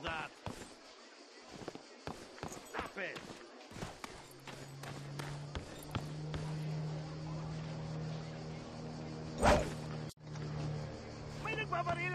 that. Stop it! May nagbabaril